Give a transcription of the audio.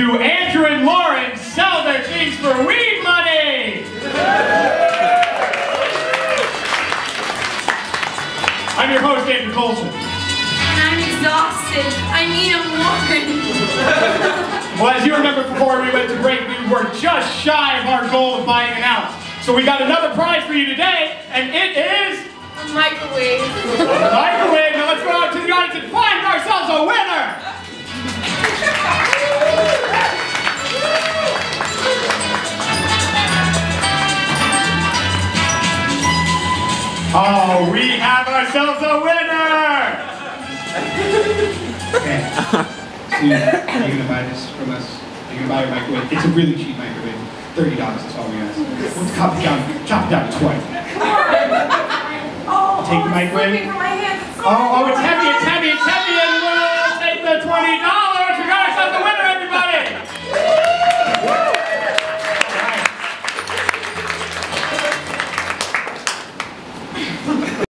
Do Andrew and Lauren sell their things for weed money? I'm your host, Andrew Colson. And I'm exhausted. I need a Warren. Well, as you remember before we went to break, we were just shy of our goal of buying an ounce. So we got another prize for you today, and it is A microwave. Oh, we have ourselves a winner! Okay. So you, are you gonna buy this from us? Are you gonna buy a microwave? It's a really cheap microwave. Thirty dollars. That's all we ask. Let's chop it down. Chop it down to twenty. Oh, Take the oh, it's microwave. from my hands. It's so Oh, oh, it's heavy, it's heavy, it's heavy, and we'll take the twenty dollars.